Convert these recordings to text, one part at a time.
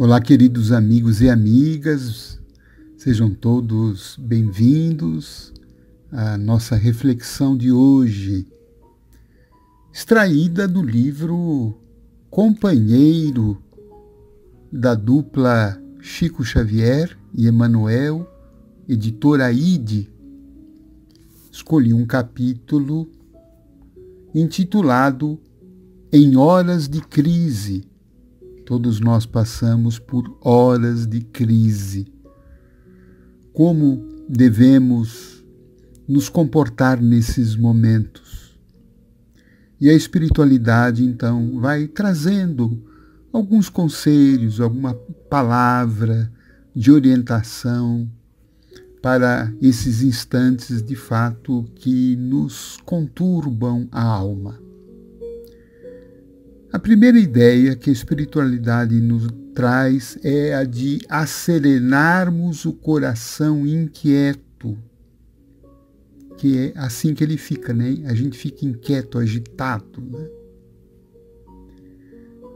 Olá, queridos amigos e amigas, sejam todos bem-vindos à nossa reflexão de hoje, extraída do livro Companheiro da dupla Chico Xavier e Emanuel, editora ID. Escolhi um capítulo intitulado Em Horas de Crise Todos nós passamos por horas de crise. Como devemos nos comportar nesses momentos? E a espiritualidade, então, vai trazendo alguns conselhos, alguma palavra de orientação para esses instantes de fato que nos conturbam a alma. A primeira ideia que a espiritualidade nos traz é a de acerenarmos o coração inquieto, que é assim que ele fica, né? A gente fica inquieto, agitado, né?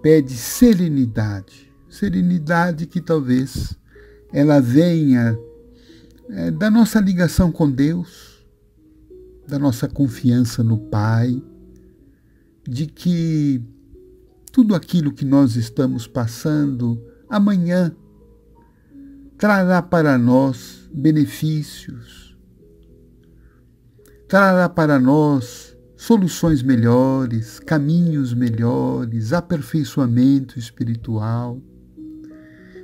Pede serenidade, serenidade que talvez ela venha é, da nossa ligação com Deus, da nossa confiança no Pai, de que tudo aquilo que nós estamos passando amanhã trará para nós benefícios, trará para nós soluções melhores, caminhos melhores, aperfeiçoamento espiritual,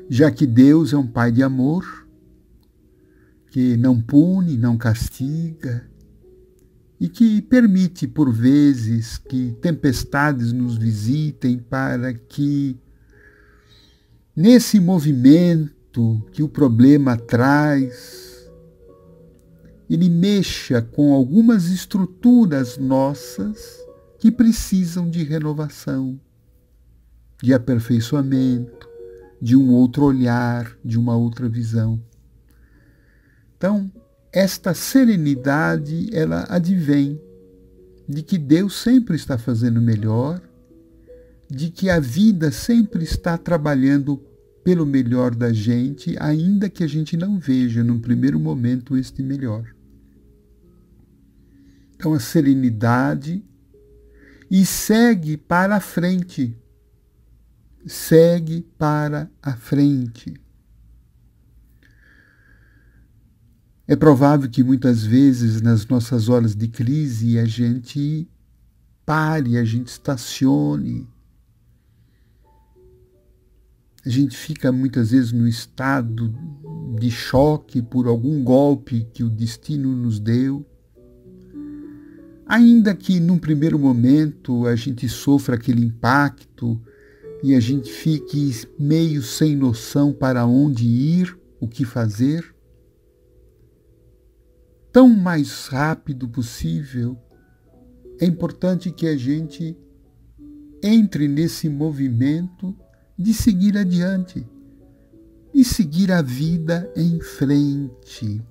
já que Deus é um Pai de amor, que não pune, não castiga, e que permite, por vezes, que tempestades nos visitem para que, nesse movimento que o problema traz, ele mexa com algumas estruturas nossas que precisam de renovação, de aperfeiçoamento, de um outro olhar, de uma outra visão. Então, esta serenidade ela advém de que Deus sempre está fazendo melhor, de que a vida sempre está trabalhando pelo melhor da gente, ainda que a gente não veja num primeiro momento este melhor. Então a serenidade e segue para a frente. Segue para a frente. É provável que muitas vezes nas nossas horas de crise a gente pare, a gente estacione. A gente fica muitas vezes no estado de choque por algum golpe que o destino nos deu. Ainda que num primeiro momento a gente sofra aquele impacto e a gente fique meio sem noção para onde ir, o que fazer, tão mais rápido possível, é importante que a gente entre nesse movimento de seguir adiante, e seguir a vida em frente.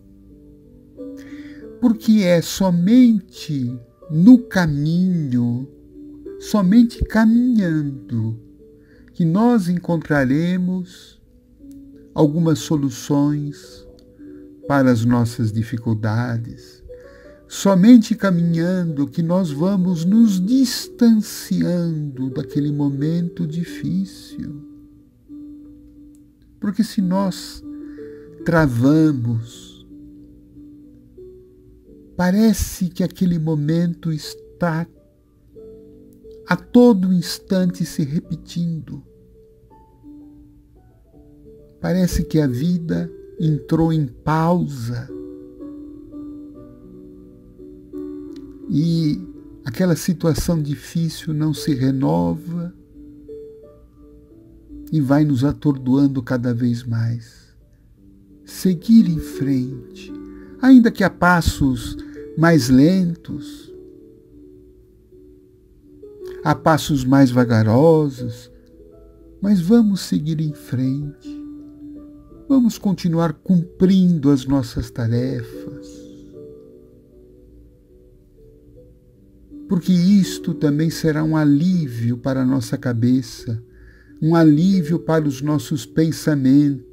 Porque é somente no caminho, somente caminhando, que nós encontraremos algumas soluções, para as nossas dificuldades. Somente caminhando que nós vamos nos distanciando daquele momento difícil. Porque se nós travamos, parece que aquele momento está a todo instante se repetindo. Parece que a vida entrou em pausa. E aquela situação difícil não se renova e vai nos atordoando cada vez mais. Seguir em frente, ainda que a passos mais lentos, a passos mais vagarosos, mas vamos seguir em frente Vamos continuar cumprindo as nossas tarefas. Porque isto também será um alívio para a nossa cabeça, um alívio para os nossos pensamentos.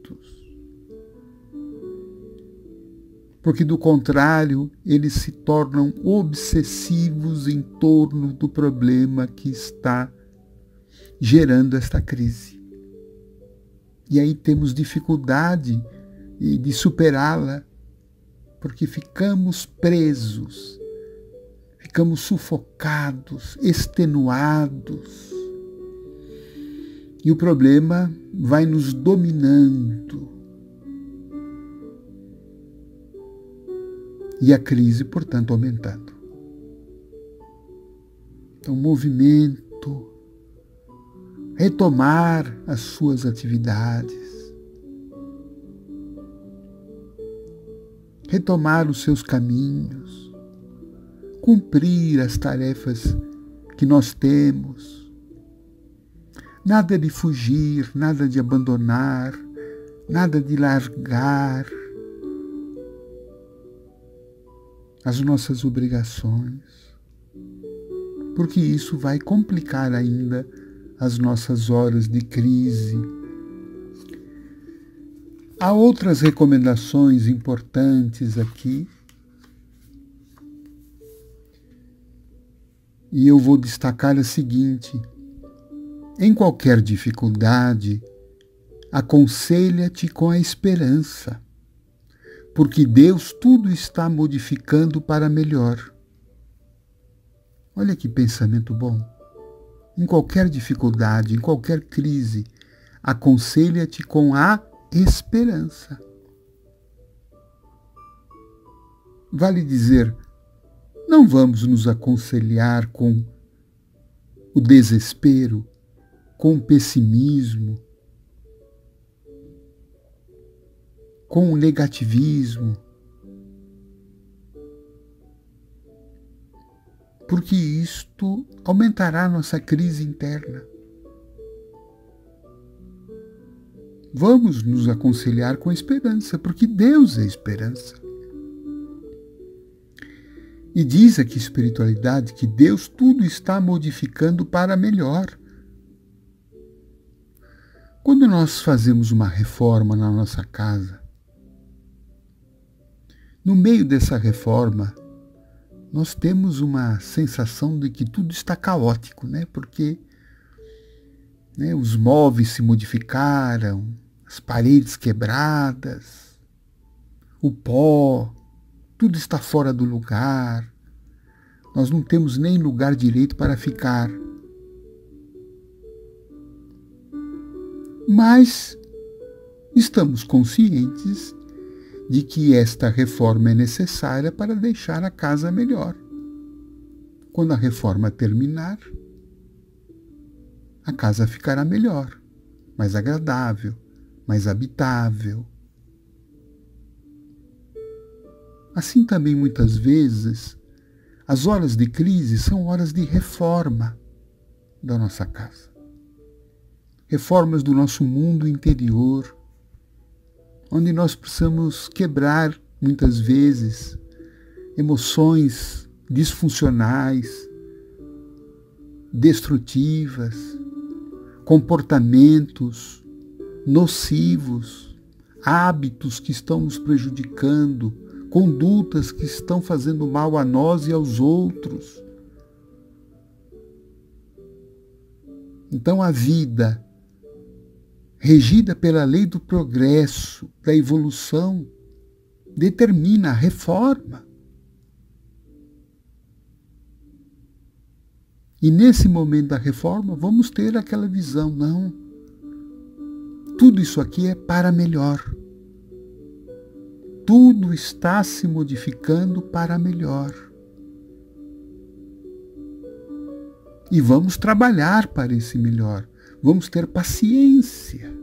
Porque, do contrário, eles se tornam obsessivos em torno do problema que está gerando esta crise. E aí temos dificuldade de superá-la, porque ficamos presos, ficamos sufocados, extenuados e o problema vai nos dominando. E a crise, portanto, aumentando. Então, movimento, retomar as suas atividades, retomar os seus caminhos, cumprir as tarefas que nós temos. Nada de fugir, nada de abandonar, nada de largar as nossas obrigações, porque isso vai complicar ainda as nossas horas de crise. Há outras recomendações importantes aqui. E eu vou destacar a seguinte: em qualquer dificuldade, aconselha-te com a esperança, porque Deus tudo está modificando para melhor. Olha que pensamento bom. Em qualquer dificuldade, em qualquer crise, aconselha-te com a esperança. Vale dizer, não vamos nos aconselhar com o desespero, com pessimismo, com negativismo, porque isto aumentará nossa crise interna. Vamos nos aconselhar com esperança, porque Deus é esperança. E diz aqui espiritualidade que Deus tudo está modificando para melhor. Quando nós fazemos uma reforma na nossa casa, no meio dessa reforma, nós temos uma sensação de que tudo está caótico, né? Porque né, os móveis se modificaram, as paredes quebradas, o pó, tudo está fora do lugar. Nós não temos nem lugar direito para ficar. mas estamos conscientes de que esta reforma é necessária para deixar a casa melhor. Quando a reforma terminar, a casa ficará melhor, mais agradável, mais habitável. Assim também muitas vezes, as horas de crise são horas de reforma da nossa casa reformas do nosso mundo interior, onde nós precisamos quebrar muitas vezes emoções disfuncionais, destrutivas, comportamentos nocivos, hábitos que estão nos prejudicando, condutas que estão fazendo mal a nós e aos outros. Então a vida regida pela lei do progresso, da evolução, determina a reforma. E nesse momento da reforma, vamos ter aquela visão, não. Tudo isso aqui é para melhor. Tudo está se modificando para melhor. E vamos trabalhar para esse melhor. Vamos ter paciência.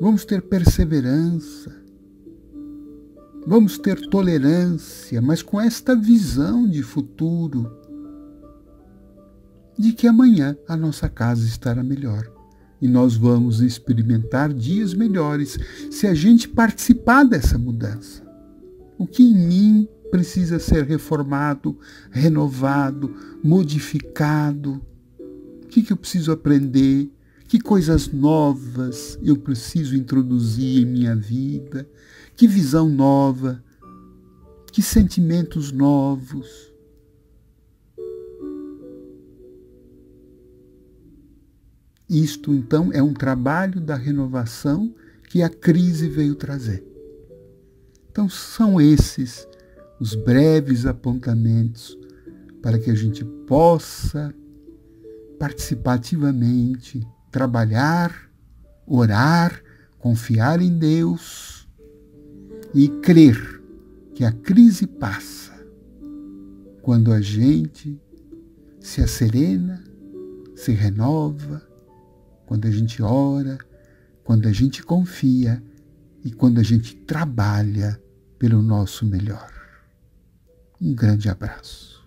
Vamos ter perseverança. Vamos ter tolerância, mas com esta visão de futuro, de que amanhã a nossa casa estará melhor. E nós vamos experimentar dias melhores se a gente participar dessa mudança. O que em mim precisa ser reformado, renovado, modificado, que, que eu preciso aprender? Que coisas novas eu preciso introduzir em minha vida? Que visão nova? Que sentimentos novos? Isto, então, é um trabalho da renovação que a crise veio trazer. Então, são esses os breves apontamentos para que a gente possa participativamente trabalhar, orar, confiar em Deus e crer que a crise passa quando a gente se acerena, se renova, quando a gente ora, quando a gente confia e quando a gente trabalha pelo nosso melhor. Um grande abraço.